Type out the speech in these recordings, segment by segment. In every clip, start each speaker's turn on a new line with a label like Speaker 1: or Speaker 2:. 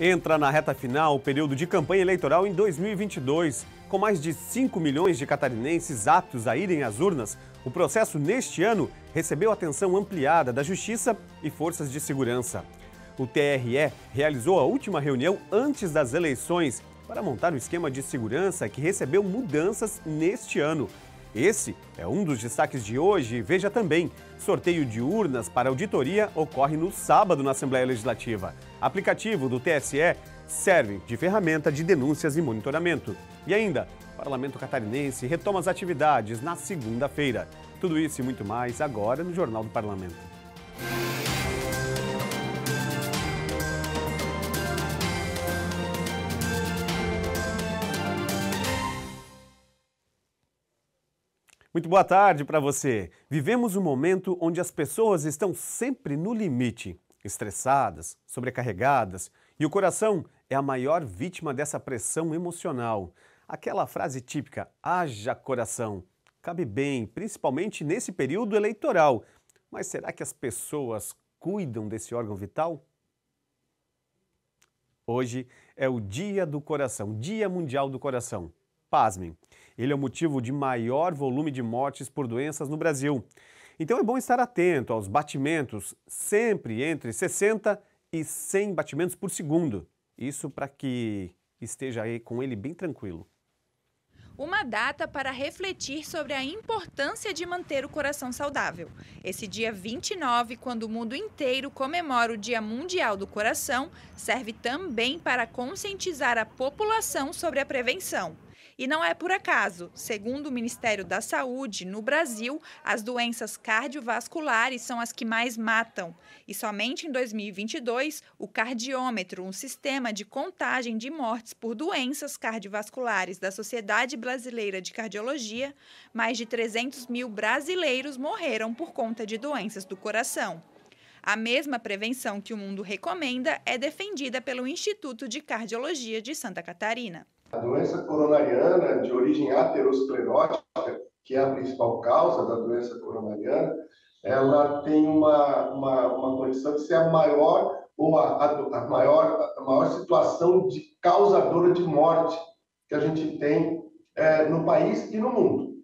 Speaker 1: Entra na reta final o período de campanha eleitoral em 2022. Com mais de 5 milhões de catarinenses aptos a irem às urnas, o processo neste ano recebeu atenção ampliada da Justiça e forças de segurança. O TRE realizou a última reunião antes das eleições para montar um esquema de segurança que recebeu mudanças neste ano. Esse é um dos destaques de hoje. Veja também: sorteio de urnas para auditoria ocorre no sábado na Assembleia Legislativa. Aplicativo do TSE serve de ferramenta de denúncias e monitoramento. E ainda, Parlamento Catarinense retoma as atividades na segunda-feira. Tudo isso e muito mais agora no Jornal do Parlamento. Muito boa tarde para você. Vivemos um momento onde as pessoas estão sempre no limite, estressadas, sobrecarregadas, e o coração é a maior vítima dessa pressão emocional. Aquela frase típica, haja coração, cabe bem, principalmente nesse período eleitoral. Mas será que as pessoas cuidam desse órgão vital? Hoje é o Dia do Coração, Dia Mundial do Coração. Pasmem, ele é o motivo de maior volume de mortes por doenças no Brasil. Então é bom estar atento aos batimentos, sempre entre 60 e 100 batimentos por segundo. Isso para que esteja aí com ele bem tranquilo.
Speaker 2: Uma data para refletir sobre a importância de manter o coração saudável. Esse dia 29, quando o mundo inteiro comemora o Dia Mundial do Coração, serve também para conscientizar a população sobre a prevenção. E não é por acaso. Segundo o Ministério da Saúde, no Brasil, as doenças cardiovasculares são as que mais matam. E somente em 2022, o cardiômetro, um sistema de contagem de mortes por doenças cardiovasculares da Sociedade Brasileira de Cardiologia, mais de 300 mil brasileiros morreram por conta de doenças do coração. A mesma prevenção que o mundo recomenda é defendida pelo Instituto de Cardiologia de Santa Catarina.
Speaker 3: A doença coronariana de origem aterosclerótica, que é a principal causa da doença coronariana, ela tem uma, uma, uma condição de ser a maior ou a, a, a, maior, a maior situação de causadora de morte que a gente tem é, no país e no mundo.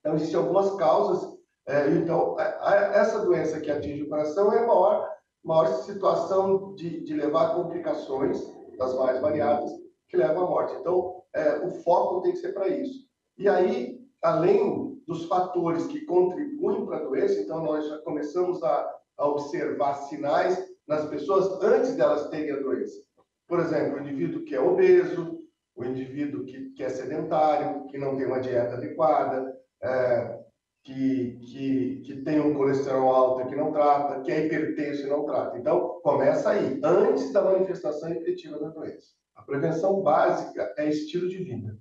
Speaker 3: Então, existem algumas causas. É, então, essa doença que atinge o coração é a maior, maior situação de, de levar a complicações das mais variadas que à morte. Então, é, o foco tem que ser para isso. E aí, além dos fatores que contribuem para a doença, então nós já começamos a, a observar sinais nas pessoas antes delas terem a doença. Por exemplo, o indivíduo que é obeso, o indivíduo que, que é sedentário, que não tem uma dieta adequada, é, que, que, que tem um colesterol alto que não trata, que é hipertenso e não trata. Então, começa aí, antes da manifestação efetiva da doença. A prevenção básica é estilo de vida.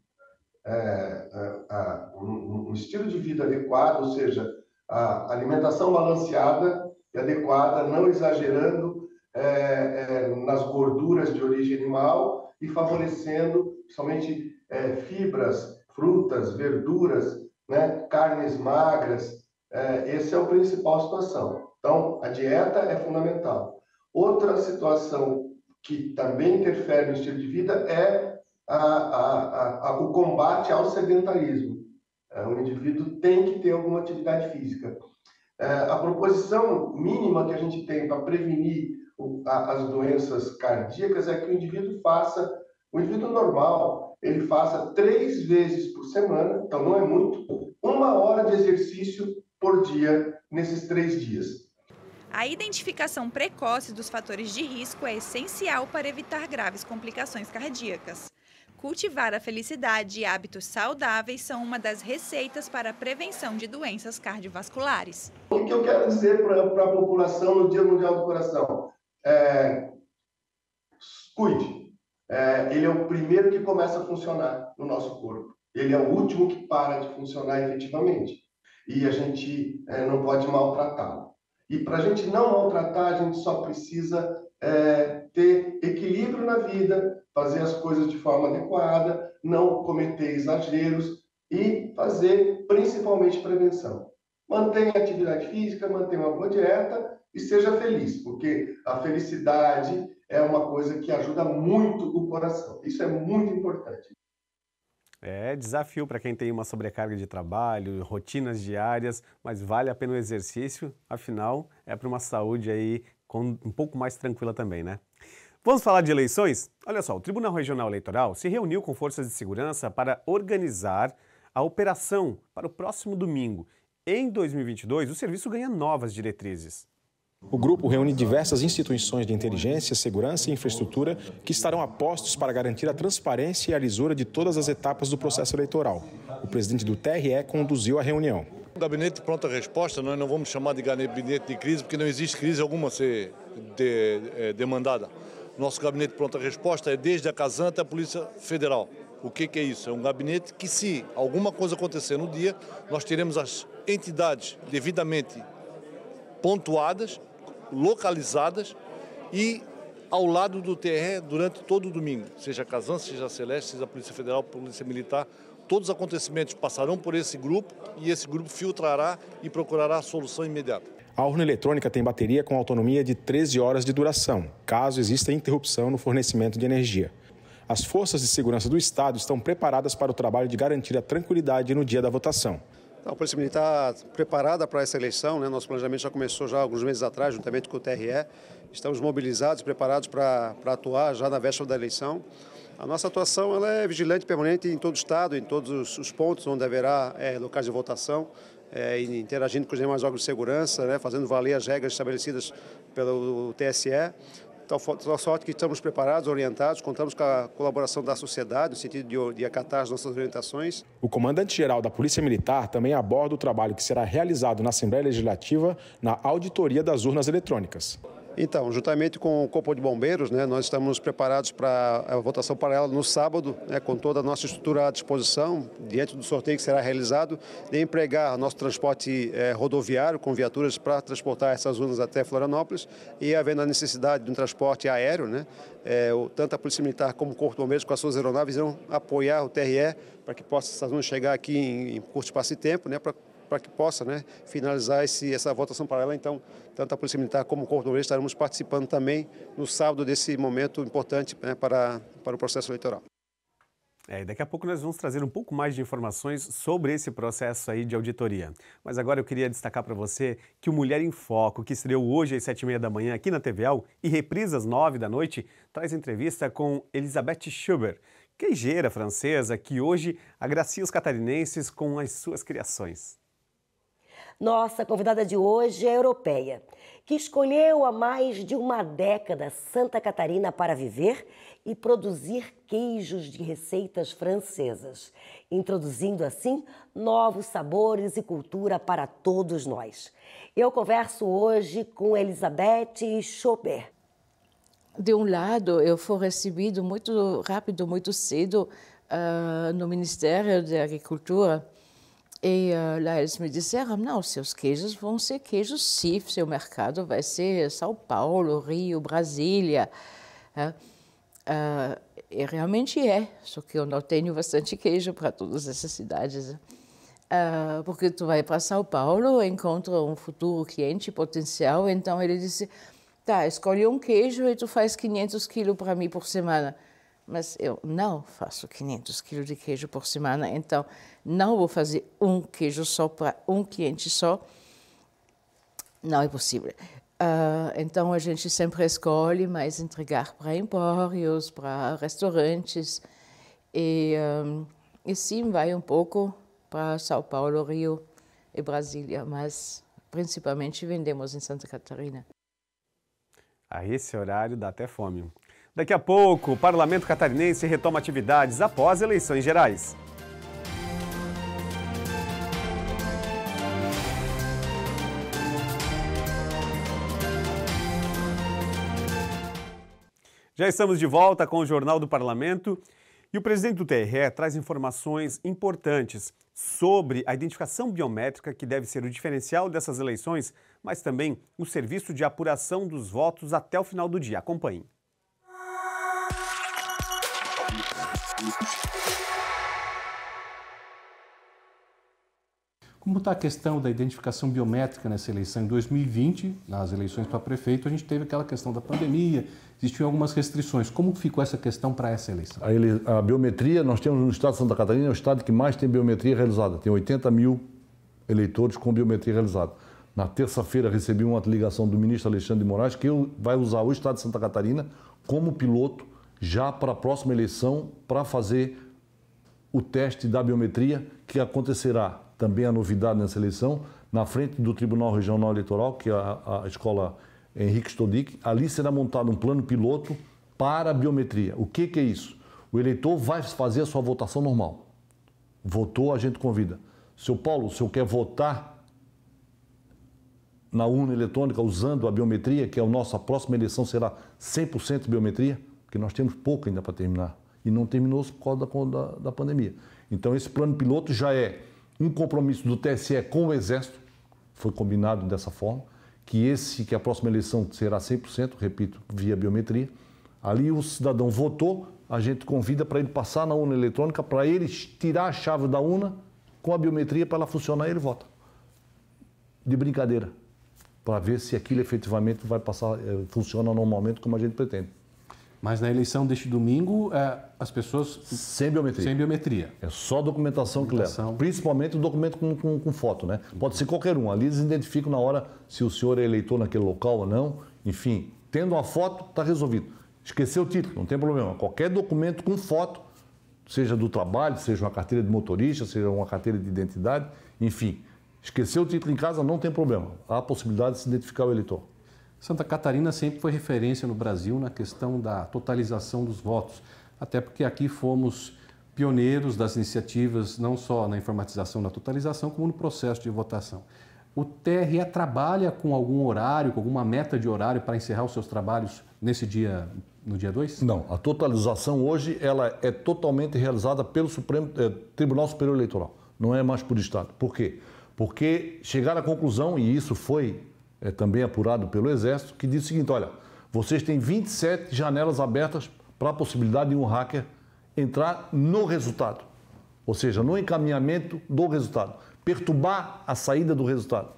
Speaker 3: É, é, um, um, estilo de vida adequado, ou seja, a alimentação balanceada e adequada, não exagerando é, é nas gorduras de origem animal e favorecendo somente é, fibras, frutas, verduras, né, carnes magras. É, esse é o principal situação. Então, a dieta é fundamental. Outra situação que também interfere no estilo de vida é a, a, a, o combate ao sedentarismo. É, o indivíduo tem que ter alguma atividade física. É, a proposição mínima que a gente tem para prevenir as doenças cardíacas é que o indivíduo faça, o indivíduo normal, ele faça três vezes por semana, então não é muito, uma hora de exercício por dia nesses três dias.
Speaker 2: A identificação precoce dos fatores de risco é essencial para evitar graves complicações cardíacas. Cultivar a felicidade e hábitos saudáveis são uma das receitas para a prevenção de doenças cardiovasculares.
Speaker 3: O que eu quero dizer para a população no Dia Mundial do Coração? É, cuide. É, ele é o primeiro que começa a funcionar no nosso corpo. Ele é o último que para de funcionar efetivamente. E a gente é, não pode maltratá-lo. E para a gente não maltratar, a gente só precisa é, ter equilíbrio na vida, fazer as coisas de forma adequada, não cometer exageros e fazer principalmente prevenção. Mantenha atividade física, mantenha uma boa dieta e seja feliz, porque a felicidade é uma coisa que ajuda muito o coração. Isso é muito importante.
Speaker 1: É desafio para quem tem uma sobrecarga de trabalho, rotinas diárias, mas vale a pena o exercício, afinal, é para uma saúde aí um pouco mais tranquila também, né? Vamos falar de eleições? Olha só, o Tribunal Regional Eleitoral se reuniu com forças de segurança para organizar a operação para o próximo domingo. Em 2022, o serviço ganha novas diretrizes.
Speaker 4: O grupo reúne diversas instituições de inteligência, segurança e infraestrutura que estarão a postos para garantir a transparência e a lisura de todas as etapas do processo eleitoral. O presidente do TRE conduziu a reunião.
Speaker 5: O gabinete de pronta resposta, nós não vamos chamar de gabinete de crise, porque não existe crise alguma a ser de, é, demandada. Nosso gabinete de pronta resposta é desde a Casan até a Polícia Federal. O que, que é isso? É um gabinete que, se alguma coisa acontecer no dia, nós teremos as entidades devidamente pontuadas localizadas e ao lado do TRE durante todo o domingo, seja Casan, seja Celeste, seja a Polícia Federal, Polícia Militar, todos os acontecimentos passarão por esse grupo e esse grupo filtrará e procurará a solução imediata.
Speaker 4: A urna eletrônica tem bateria com autonomia de 13 horas de duração, caso exista interrupção no fornecimento de energia. As forças de segurança do Estado estão preparadas para o trabalho de garantir a tranquilidade no dia da votação.
Speaker 6: A Polícia Militar preparada para essa eleição, né? nosso planejamento já começou já alguns meses atrás, juntamente com o TRE. Estamos mobilizados, preparados para, para atuar já na véspera da eleição. A nossa atuação ela é vigilante permanente em todo o Estado, em todos os pontos onde haverá é, locais de votação, é, interagindo com os demais órgãos de segurança, né? fazendo valer as regras estabelecidas pelo TSE. Tal, sorte que estamos preparados, orientados, contamos com a colaboração da sociedade, no sentido de, de acatar as nossas orientações.
Speaker 4: O comandante-geral da Polícia Militar também aborda o trabalho que será realizado na Assembleia Legislativa na auditoria das urnas eletrônicas.
Speaker 6: Então, juntamente com o Corpo de Bombeiros, né, nós estamos preparados para a votação paralela no sábado, né, com toda a nossa estrutura à disposição, diante do sorteio que será realizado, de empregar nosso transporte eh, rodoviário com viaturas para transportar essas urnas até Florianópolis e havendo a necessidade de um transporte aéreo, né, eh, tanto a Polícia Militar como o Corpo de Bombeiros com as suas aeronaves irão apoiar o TRE para que possa essas urnas chegar aqui em, em curto espaço de tempo, né, para para que possa né, finalizar esse, essa votação paralela. Então, tanto a Polícia Militar como o Corpo de estaremos participando também no sábado desse momento importante né, para, para o processo eleitoral.
Speaker 1: É, daqui a pouco nós vamos trazer um pouco mais de informações sobre esse processo aí de auditoria. Mas agora eu queria destacar para você que o Mulher em Foco, que estreou hoje às sete e meia da manhã aqui na TVL e reprisa às nove da noite, traz entrevista com Elizabeth Schubert, queijeira francesa que hoje agracia os catarinenses com as suas criações.
Speaker 7: Nossa convidada de hoje é europeia, que escolheu há mais de uma década Santa Catarina para viver e produzir queijos de receitas francesas, introduzindo assim novos sabores e cultura para todos nós. Eu converso hoje com Elizabeth Chopert.
Speaker 8: De um lado, eu fui recebido muito rápido, muito cedo uh, no Ministério da Agricultura e uh, lá eles me disseram, não, seus queijos vão ser queijos CIF, seu mercado vai ser São Paulo, Rio, Brasília. Uh, uh, e realmente é, só que eu não tenho bastante queijo para todas essas cidades. Uh, porque tu vai para São Paulo, encontra um futuro cliente potencial, então ele disse, tá, escolhe um queijo e tu faz 500 quilos para mim por semana mas eu não faço 500 quilos de queijo por semana, então não vou fazer um queijo só para um cliente só. Não é possível. Uh, então a gente sempre escolhe mais entregar para empórios, para restaurantes e, um, e sim vai um pouco para São Paulo, Rio e Brasília, mas principalmente vendemos em Santa Catarina.
Speaker 1: A esse horário dá até fome. Daqui a pouco, o Parlamento Catarinense retoma atividades após eleições gerais. Já estamos de volta com o Jornal do Parlamento e o presidente do TRE traz informações importantes sobre a identificação biométrica, que deve ser o diferencial dessas eleições, mas também o serviço de apuração dos votos até o final do dia. Acompanhe.
Speaker 9: Como está a questão da identificação biométrica nessa eleição? Em 2020, nas eleições para prefeito, a gente teve aquela questão da pandemia, existiam algumas restrições. Como ficou essa questão para essa eleição?
Speaker 5: A, ele, a, biometria, nós temos no estado de Santa Catarina, é o estado que mais tem biometria realizada. Tem 80 mil eleitores com biometria realizada. Na terça-feira recebi uma ligação do ministro Alexandre de Moraes que vai usar o estado de Santa Catarina como piloto já para a próxima eleição para fazer o teste da biometria que acontecerá também a novidade nessa eleição, na frente do Tribunal Regional Eleitoral, que é a, a escola Henrique Stodic, ali será montado um plano piloto para a biometria. O que, que é isso? O eleitor vai fazer a sua votação normal. Votou, a gente convida. Seu Paulo, o senhor quer votar na urna eletrônica usando a biometria, que é a nossa próxima eleição será 100% biometria, porque nós temos pouco ainda para terminar. E não terminou por causa da, da, da pandemia. Então, esse plano piloto já é um compromisso do TSE com o Exército, foi combinado dessa forma, que esse que a próxima eleição será 100%, repito, via biometria. Ali o cidadão votou, a gente convida para ele passar na urna eletrônica, para ele tirar a chave da urna com a biometria para ela funcionar e ele vota. De brincadeira, para ver se aquilo efetivamente vai passar, eh, funciona normalmente como a gente pretende.
Speaker 9: Mas na eleição deste domingo, é, as pessoas.
Speaker 5: Sem biometria.
Speaker 9: Sem biometria.
Speaker 5: É só documentação, documentação. que leva. Principalmente o documento com, com, com, foto, né? Pode ser qualquer um. Ali eles identificam na hora se o senhor é eleitor naquele local ou não. Enfim, tendo uma foto, está resolvido. Esqueceu o título, não tem problema. Qualquer documento com foto, seja do trabalho, seja uma carteira de motorista, seja uma carteira de identidade, enfim. Esqueceu o título em casa, não tem problema. Há a possibilidade de se identificar o eleitor.
Speaker 9: Santa Catarina sempre foi referência no Brasil na questão da totalização dos votos, até porque aqui fomos pioneiros das iniciativas, não só na informatização da totalização, como no processo de votação. O TRE trabalha com algum horário, com alguma meta de horário para encerrar os seus trabalhos nesse dia, no dia 2?
Speaker 5: Não, a totalização hoje ela é totalmente realizada pelo Supremo é, Tribunal Superior Eleitoral, não é mais por Estado. Por quê? Porque chegar à conclusão, e isso foi é, também apurado pelo Exército, que diz o seguinte: olha, vocês têm 27 janelas abertas para a possibilidade de um hacker entrar no resultado, ou seja, no encaminhamento do resultado, perturbar a saída do resultado.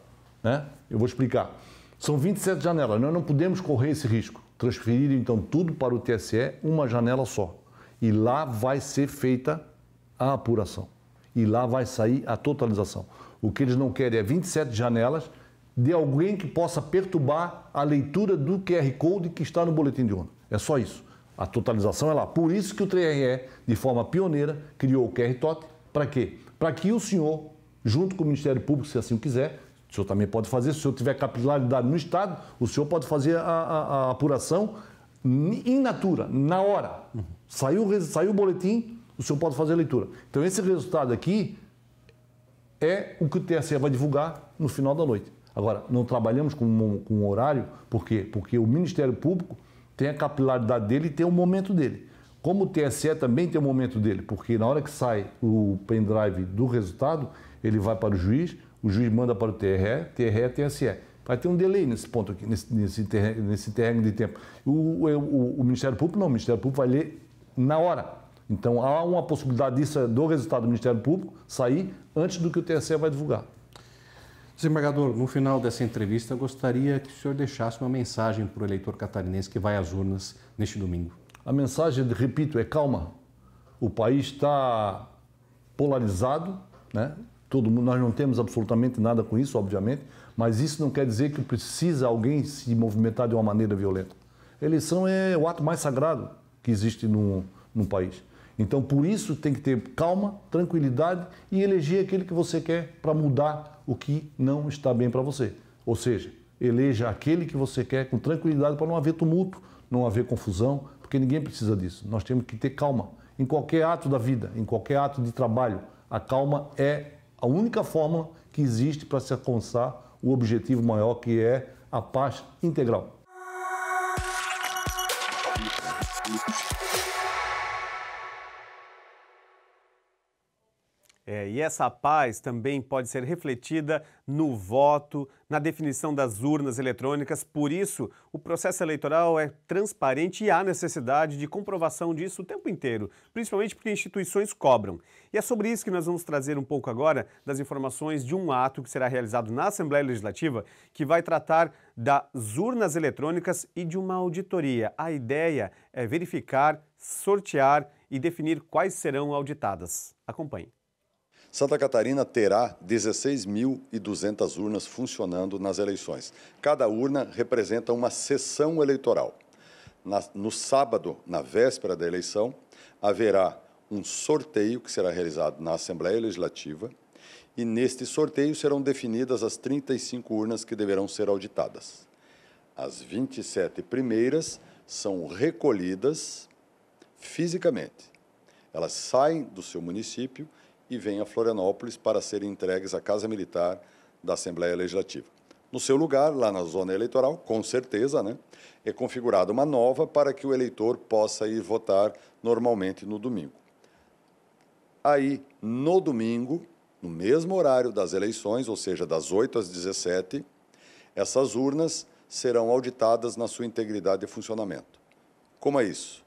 Speaker 5: Né? Eu vou explicar. São 27 janelas, nós não podemos correr esse risco. Transferir então tudo para o TSE, uma janela só. E lá vai ser feita a apuração. E lá vai sair a totalização. O que eles não querem é 27 janelas de alguém que possa perturbar a leitura do QR Code que está no boletim de urna. É só isso. A totalização é lá. Por isso que o TRE, de forma pioneira, criou o QR TOT. Para quê? Para que o senhor, junto com o Ministério Público, se assim quiser, o senhor também pode fazer, se o senhor tiver capilaridade no Estado, o senhor pode fazer a, a, a apuração in natura, na hora. Saiu, saiu o boletim, o senhor pode fazer a leitura. Então, esse resultado aqui é o que o TSE vai divulgar no final da noite. Agora, não trabalhamos com um, com horário, por quê? Porque o Ministério Público tem a capilaridade dele e tem o momento dele. Como o TSE também tem o momento dele, porque na hora que sai o pendrive do resultado, ele vai para o juiz, o juiz manda para o TRE, TRE, TSE. Vai ter um delay nesse ponto aqui, nesse, nesse, terreno de tempo. O, o, o, Ministério Público não, o Ministério Público vai ler na hora. Então há uma possibilidade disso, do resultado do Ministério Público sair antes do que o TSE vai divulgar.
Speaker 9: Desembargador, no final dessa entrevista, gostaria que o senhor deixasse uma mensagem para o eleitor catarinense que vai às urnas neste domingo.
Speaker 5: A mensagem, repito, é calma. O país está polarizado, né? Todo mundo, nós não temos absolutamente nada com isso, obviamente, mas isso não quer dizer que precisa alguém se movimentar de uma maneira violenta. A eleição é o ato mais sagrado que existe no, no país. Então, por isso, tem que ter calma, tranquilidade e eleger aquele que você quer para mudar o que não está bem para você. Ou seja, eleja aquele que você quer com tranquilidade para não haver tumulto, não haver confusão, porque ninguém precisa disso. Nós temos que ter calma em qualquer ato da vida, em qualquer ato de trabalho. A calma é a única forma que existe para se alcançar o objetivo maior que é a paz integral.
Speaker 1: É, e essa paz também pode ser refletida no voto, na definição das urnas eletrônicas. Por isso, o processo eleitoral é transparente e há necessidade de comprovação disso o tempo inteiro, principalmente porque instituições cobram. E é sobre isso que nós vamos trazer um pouco agora das informações de um ato que será realizado na Assembleia Legislativa, que vai tratar das urnas eletrônicas e de uma auditoria. A ideia é verificar, sortear e definir quais serão auditadas. Acompanhe.
Speaker 10: Santa Catarina terá 16.200 urnas funcionando nas eleições. Cada urna representa uma sessão eleitoral. Na, no sábado, na véspera da eleição, haverá um sorteio que será realizado na Assembleia Legislativa e neste sorteio serão definidas as 35 urnas que deverão ser auditadas. As 27 primeiras são recolhidas fisicamente. Elas saem do seu município e vêm a Florianópolis para serem entregues à Casa Militar da Assembleia Legislativa. No seu lugar, lá na zona eleitoral, com certeza, né, é configurada uma nova para que o eleitor possa ir votar normalmente no domingo. Aí, no domingo, no mesmo horário das eleições, ou seja, das 8 às 17, essas urnas serão auditadas na sua integridade e funcionamento. Como é isso?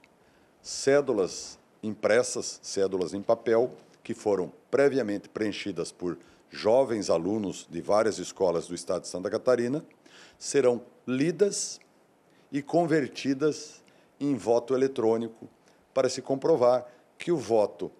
Speaker 10: Cédulas impressas, cédulas em papel, que foram previamente preenchidas por jovens alunos de várias escolas do estado de Santa Catarina, serão lidas e convertidas em voto eletrônico para se comprovar que o voto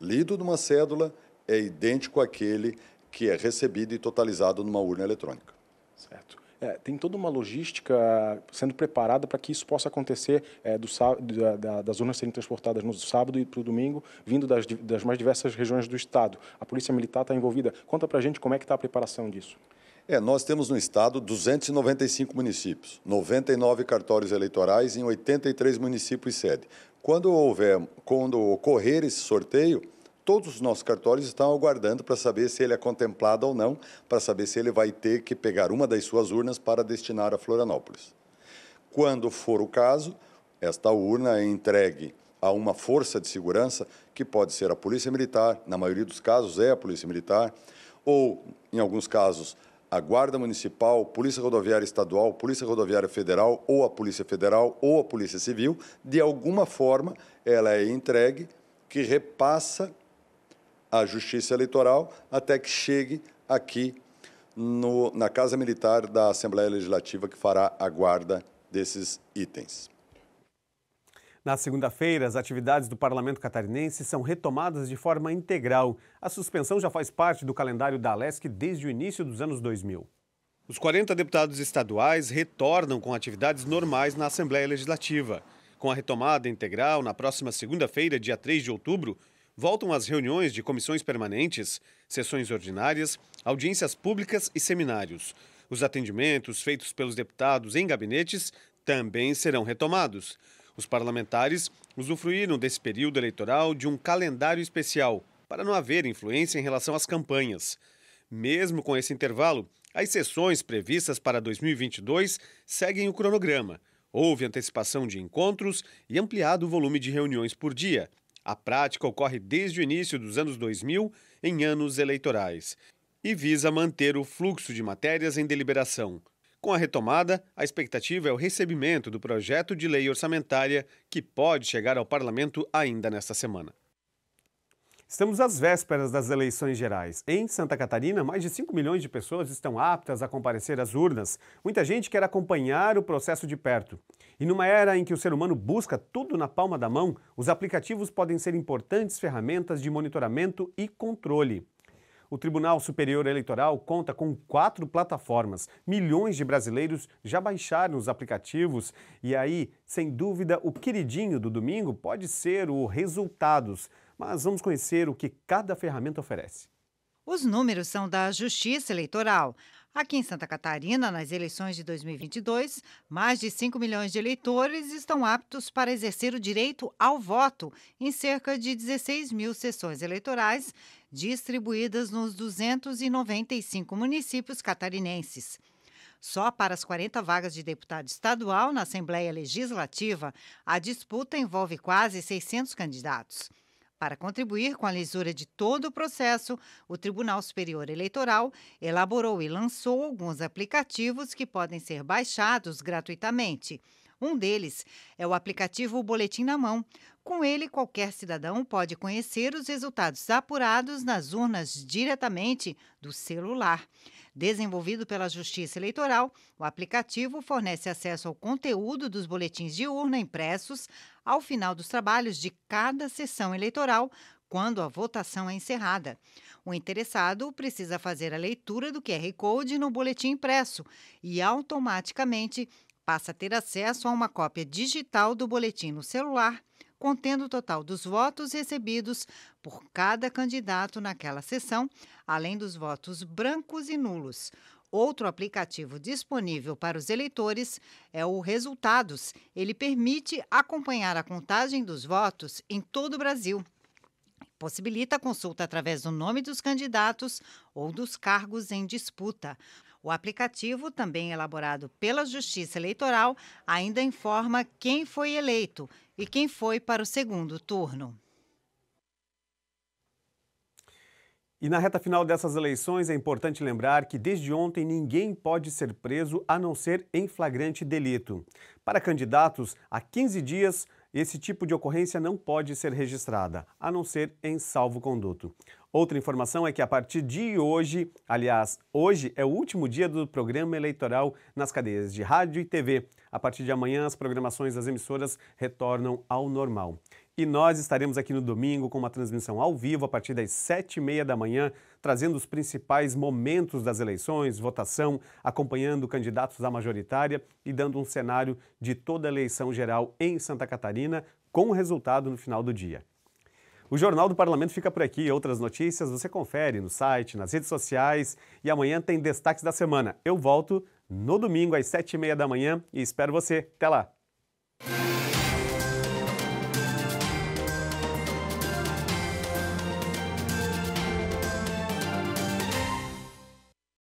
Speaker 10: lido numa cédula é idêntico àquele que é recebido e totalizado numa urna eletrônica.
Speaker 4: Certo é, tem toda uma logística sendo preparada para que isso possa acontecer é, do, da, da, das urnas serem transportadas no sábado e para o domingo, vindo das, das, mais diversas regiões do Estado. A Polícia Militar está envolvida. Conta para a gente como é que está a preparação disso.
Speaker 10: É, nós temos no Estado 295 municípios, 99 cartórios eleitorais em 83 municípios sede. Quando, houver, quando ocorrer esse sorteio, todos os nossos cartórios estão aguardando para saber se ele é contemplado ou não, para saber se ele vai ter que pegar uma das suas urnas para destinar a Florianópolis. Quando for o caso, esta urna é entregue a uma força de segurança, que pode ser a Polícia Militar, na maioria dos casos é a Polícia Militar, ou, em alguns casos, a Guarda Municipal, Polícia Rodoviária Estadual, Polícia Rodoviária Federal, ou a Polícia Federal, ou a Polícia Civil, de alguma forma ela é entregue que repassa à Justiça Eleitoral até que chegue aqui no, na Casa Militar da Assembleia Legislativa, que fará a guarda desses itens.
Speaker 1: Na segunda-feira, as atividades do Parlamento Catarinense são retomadas de forma integral. A suspensão já faz parte do calendário da Alesc desde o início dos anos 2000. Os 40 deputados estaduais retornam com atividades normais na Assembleia Legislativa. Com a retomada integral, na próxima segunda-feira, dia 3 de outubro, voltam as reuniões de comissões permanentes, sessões ordinárias, audiências públicas e seminários. Os atendimentos feitos pelos deputados em gabinetes também serão retomados. Os parlamentares usufruíram desse período eleitoral de um calendário especial para não haver influência em relação às campanhas. Mesmo com esse intervalo, as sessões previstas para 2022 seguem o cronograma. Houve antecipação de encontros e ampliado o volume de reuniões por dia, a prática ocorre desde o início dos anos 2000 em anos eleitorais e visa manter o fluxo de matérias em deliberação. Com a retomada, a expectativa é o recebimento do projeto de lei orçamentária, que pode chegar ao parlamento ainda nesta semana. Estamos às vésperas das eleições gerais. Em Santa Catarina, mais de 5 milhões de pessoas estão aptas a comparecer às urnas. Muita gente quer acompanhar o processo de perto. E numa era em que o ser humano busca tudo na palma da mão, os aplicativos podem ser importantes ferramentas de monitoramento e controle. O Tribunal Superior Eleitoral conta com quatro plataformas. Milhões de brasileiros já baixaram os aplicativos e aí, sem dúvida, o queridinho do domingo pode ser o Resultados mas vamos conhecer o que cada ferramenta oferece.
Speaker 11: Os números são da Justiça Eleitoral. Aqui em Santa Catarina, nas eleições de 2022, mais de 5 milhões de eleitores estão aptos para exercer o direito ao voto em cerca de 16 mil sessões eleitorais distribuídas nos 295 municípios catarinenses. Só para as 40 vagas de deputado estadual na Assembleia Legislativa, a disputa envolve quase 600 candidatos. Para contribuir com a lisura de todo o processo, o Tribunal Superior Eleitoral elaborou e lançou alguns aplicativos que podem ser baixados gratuitamente. Um deles é o aplicativo Boletim na Mão. Com ele, qualquer cidadão pode conhecer os resultados apurados nas urnas diretamente do celular. Desenvolvido pela Justiça Eleitoral, o aplicativo fornece acesso ao conteúdo dos boletins de urna impressos ao final dos trabalhos de cada sessão eleitoral, quando a votação é encerrada. O interessado precisa fazer a leitura do QR Code no boletim impresso e automaticamente passa a ter acesso a uma cópia digital do boletim no celular, contendo o total dos votos recebidos por cada candidato naquela sessão, além dos votos brancos e nulos. Outro aplicativo disponível para os eleitores é o Resultados. Ele permite acompanhar a contagem dos votos em todo o Brasil. Possibilita a consulta através do nome dos candidatos ou dos cargos em disputa. O aplicativo, também elaborado pela Justiça Eleitoral, ainda informa quem foi eleito e quem foi para o segundo turno.
Speaker 1: E na reta final dessas eleições é importante lembrar que desde ontem ninguém pode ser preso a não ser em flagrante delito. Para candidatos, há 15 dias esse tipo de ocorrência não pode ser registrada, a não ser em salvo-conduto. Outra informação é que a partir de hoje, aliás, hoje é o último dia do programa eleitoral nas cadeias de rádio e TV. A partir de amanhã, as programações das emissoras retornam ao normal. E nós estaremos aqui no domingo com uma transmissão ao vivo a partir das sete e meia da manhã, trazendo os principais momentos das eleições, votação, acompanhando candidatos à majoritária e dando um cenário de toda a eleição geral em Santa Catarina, com o resultado no final do dia. O Jornal do Parlamento fica por aqui. Outras notícias você confere no site, nas redes sociais e amanhã tem destaques da semana. Eu volto no domingo às sete e meia da manhã e espero você. Até lá!